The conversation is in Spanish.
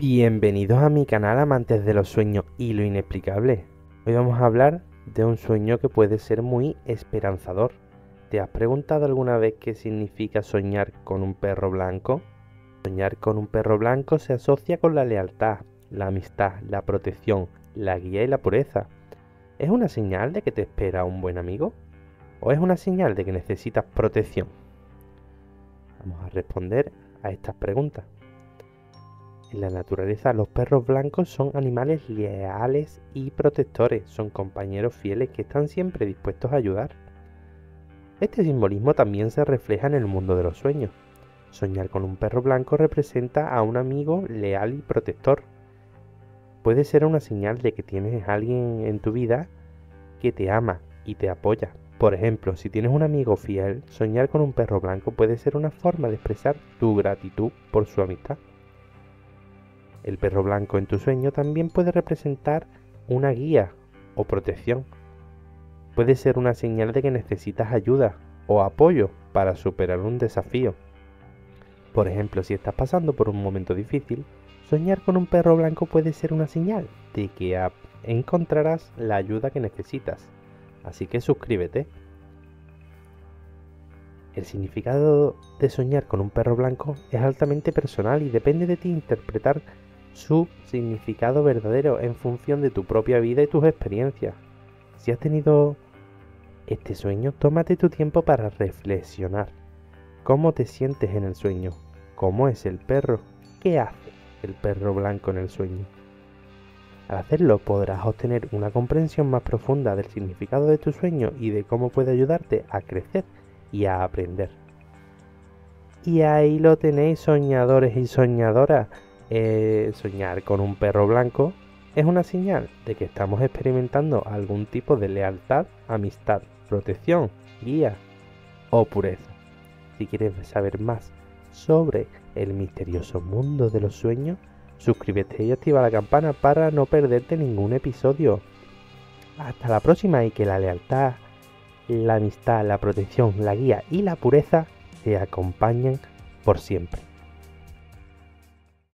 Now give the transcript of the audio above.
Bienvenidos a mi canal amantes de los sueños y lo inexplicable. Hoy vamos a hablar de un sueño que puede ser muy esperanzador. ¿Te has preguntado alguna vez qué significa soñar con un perro blanco? Soñar con un perro blanco se asocia con la lealtad, la amistad, la protección, la guía y la pureza. ¿Es una señal de que te espera un buen amigo? ¿O es una señal de que necesitas protección? Vamos a responder a estas preguntas. En la naturaleza los perros blancos son animales leales y protectores, son compañeros fieles que están siempre dispuestos a ayudar. Este simbolismo también se refleja en el mundo de los sueños. Soñar con un perro blanco representa a un amigo leal y protector. Puede ser una señal de que tienes a alguien en tu vida que te ama y te apoya. Por ejemplo, si tienes un amigo fiel, soñar con un perro blanco puede ser una forma de expresar tu gratitud por su amistad. El perro blanco en tu sueño también puede representar una guía o protección. Puede ser una señal de que necesitas ayuda o apoyo para superar un desafío. Por ejemplo, si estás pasando por un momento difícil, soñar con un perro blanco puede ser una señal de que encontrarás la ayuda que necesitas. Así que suscríbete. El significado de soñar con un perro blanco es altamente personal y depende de ti interpretar su significado verdadero en función de tu propia vida y tus experiencias. Si has tenido este sueño, tómate tu tiempo para reflexionar. ¿Cómo te sientes en el sueño? ¿Cómo es el perro? ¿Qué hace el perro blanco en el sueño? Al hacerlo podrás obtener una comprensión más profunda del significado de tu sueño y de cómo puede ayudarte a crecer y a aprender. Y ahí lo tenéis soñadores y soñadoras. Eh, soñar con un perro blanco es una señal de que estamos experimentando algún tipo de lealtad, amistad, protección, guía o pureza. Si quieres saber más sobre el misterioso mundo de los sueños, suscríbete y activa la campana para no perderte ningún episodio. Hasta la próxima y que la lealtad, la amistad, la protección, la guía y la pureza te acompañen por siempre.